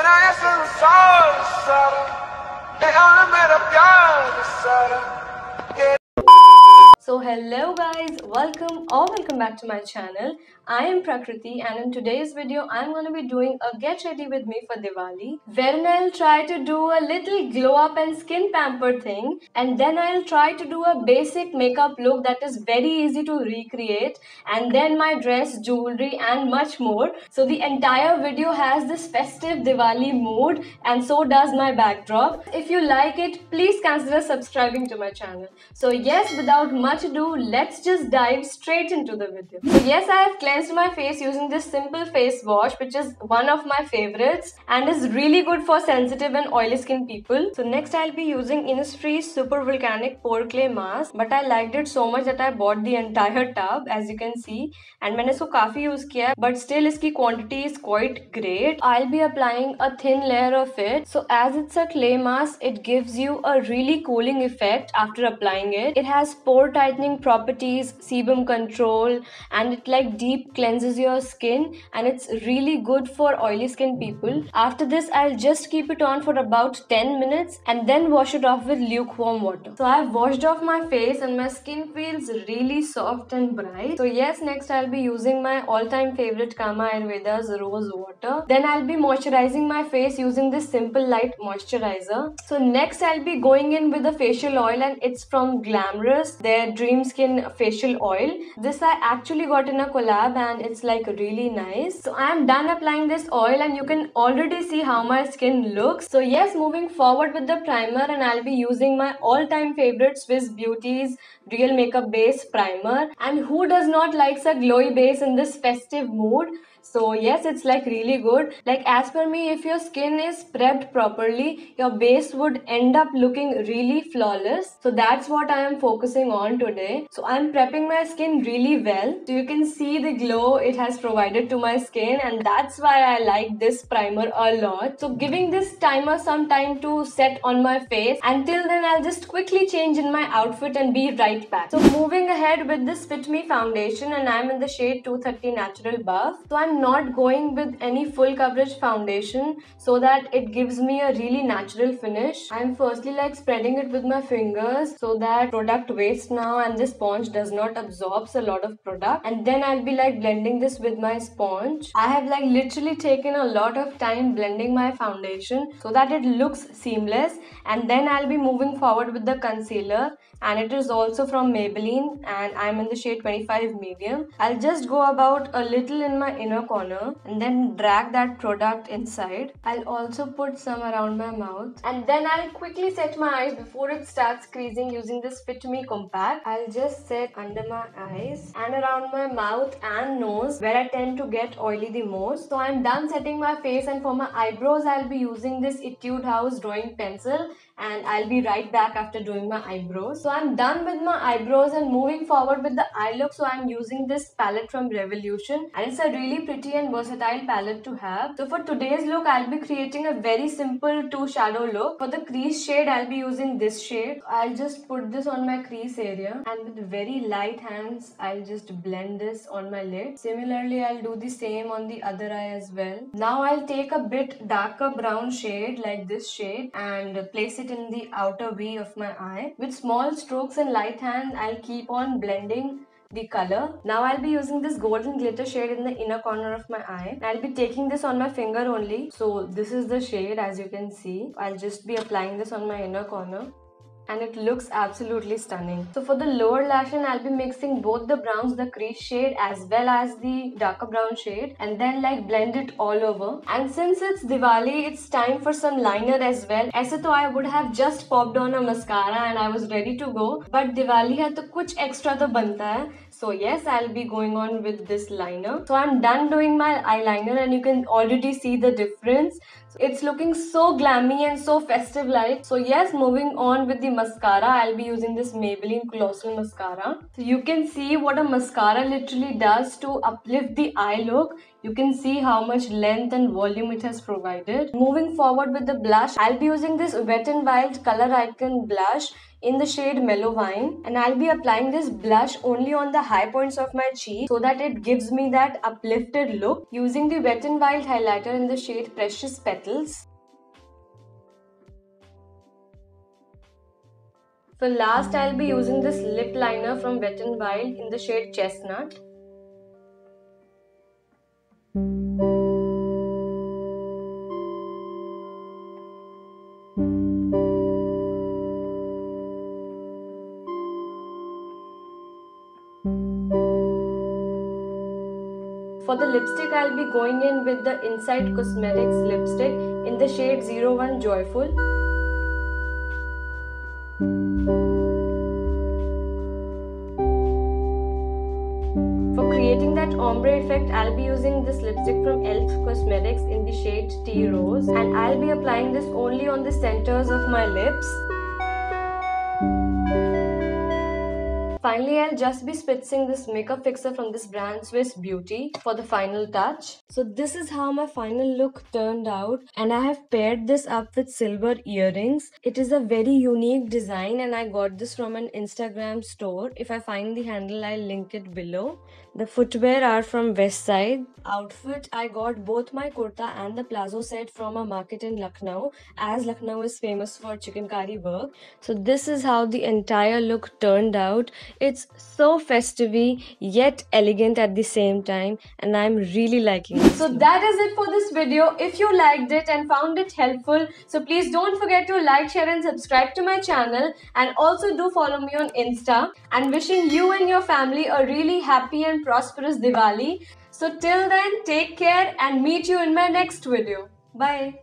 तेरा ये संसार सारा ये आना मेरा प्यार सारा के So hello guys, welcome or welcome back to my channel. I am Prakrati and in today's video I'm going to be doing a get ready with me for Diwali wherein I'll try to do a little glow up and skin pamper thing and then I'll try to do a basic makeup look that is very easy to recreate and then my dress, jewelry and much more. So the entire video has this festive Diwali mood and so does my backdrop. If you like it, please consider subscribing to my channel. So yes, without much ado, let's just dive straight into the video. So yes, I have cleansed my face using this simple face wash which is one of my favorites and is really good for sensitive and oily skin people. So next I'll be using Innisfree Super Volcanic Pore Clay Mask but I liked it so much that I bought the entire tub as you can see and मैंने इसको काफी use किया है but still इसकी quantity is quite great. I'll be applying a thin layer of it. So as it's a clay mask, it gives you a really cooling effect after applying it. It has pore tightening properties, sebum control and it like deep cleanses your skin and it's really good for oily skin people. After this, I'll just keep it on for about 10 minutes and then wash it off with lukewarm water. So I've washed off my face and my skin feels really soft and bright. So yes, next I'll be using my all-time favorite Kama Ayurveda's rose water. Then I'll be moisturizing my face using this simple light moisturizer. So next I'll be going in with a facial oil and it's from Glamrs, their Dream Skin facial oil. This I actually got in a collab and it's like really nice. So I'm done applying this oil and you can already see how my skin looks. So yes, moving forward with the primer and I'll be using my all-time favorite Swiss Beauty's Real Makeup Base Primer. And who does not likes a glowy base in this festive mood? So yes, it's like really good. Like as per me, if your skin is prepped properly, your base would end up looking really flawless. So that's what I am focusing on today. So I'm prepping my skin really well. So you can see the glow it has provided to my skin and that's why I like this primer a lot. So giving this primer some time to set on my face. Until then, I'll just quickly change in my outfit and be right back. So moving ahead with this Fit Me foundation and I'm in the shade 230 Natural Buff. So I'm not going with any full coverage foundation so that it gives me a really natural finish. I'm firstly like spreading it with my fingers so that product waste now and this sponge does not absorbs a lot of product and then I'll be like blending this with my sponge. I have like literally taken a lot of time blending my foundation so that it looks seamless and then I'll be moving forward with the concealer and it is also from Maybelline and I'm in the shade 25 medium. I'll just go about a little in my inner corner and then drag that product inside. I'll also put some around my mouth and then I'll quickly set my eyes before it starts creasing using this Fit Me Compact. I'll just set under my eyes and around my mouth and nose where I tend to get oily the most. So I'm done setting my face and for my eyebrows I'll be using this Etude House drawing pencil and I'll be right back after doing my eyebrows. So I'm done with my eyebrows and moving forward with the eye look. So I'm using this palette from Revolution and it's a really pretty and versatile palette to have. So for today's look, I'll be creating a very simple two shadow look. For the crease shade, I'll be using this shade. I'll just put this on my crease area and with very light hands, I'll just blend this on my lid. Similarly, I'll do the same on the other eye as well. Now I'll take a bit darker brown shade like this shade and place it in the outer V of my eye. With small strokes and light hand, I'll keep on blending the color. Now I'll be using this golden glitter shade in the inner corner of my eye. I'll be taking this on my finger only. So this is the shade as you can see. I'll just be applying this on my inner corner and it looks absolutely stunning. So for the lower lash line, I'll be mixing both the browns, the crease shade as well as the darker brown shade and then like blend it all over. And since it's Diwali, it's time for some liner as well. ऐसे तो I would have just popped on a mascara and I was ready to go. But Diwali है तो कुछ extra तो बनता है. So yes, I'll be going on with this liner. So I'm done doing my eyeliner and you can already see the difference. It's looking so glammy and so festive like. So yes, moving on with the mascara, I'll be using this Maybelline Colossal Mascara. So you can see what a mascara literally does to uplift the eye look. You can see how much length and volume it has provided. Moving forward with the blush, I'll be using this Wet n Wild Color Icon blush in the shade Mellow Wine and I'll be applying this blush only on the high points of my cheek so that it gives me that uplifted look using the Wet n Wild highlighter in the shade Precious Petals. For last, I'll be using this lip liner from Wet n Wild in the shade Chestnut. For the lipstick, I'll be going in with the Insight Cosmetics lipstick in the shade 01 Joyful. Ombre effect, I'll be using this lipstick from e.l.f. Cosmetics in the shade Tea Rose and I'll be applying this only on the centers of my lips. Finally, I'll just be spritzing this makeup fixer from this brand Swiss Beauty for the final touch. So this is how my final look turned out and I have paired this up with silver earrings. It is a very unique design and I got this from an Instagram store. If I find the handle, I'll link it below. The footwear are from Westside. Outfit, I got both my kurta and the plazzo set from a market in Lucknow as Lucknow is famous for Chikankari work. So this is how the entire look turned out. It's so festive yet elegant at the same time and I'm really liking it. So that is it for this video. If you liked it and found it helpful, so please don't forget to like, share and subscribe to my channel and also do follow me on Insta and wishing you and your family a really happy and prosperous Diwali. So till then, take care and meet you in my next video. Bye.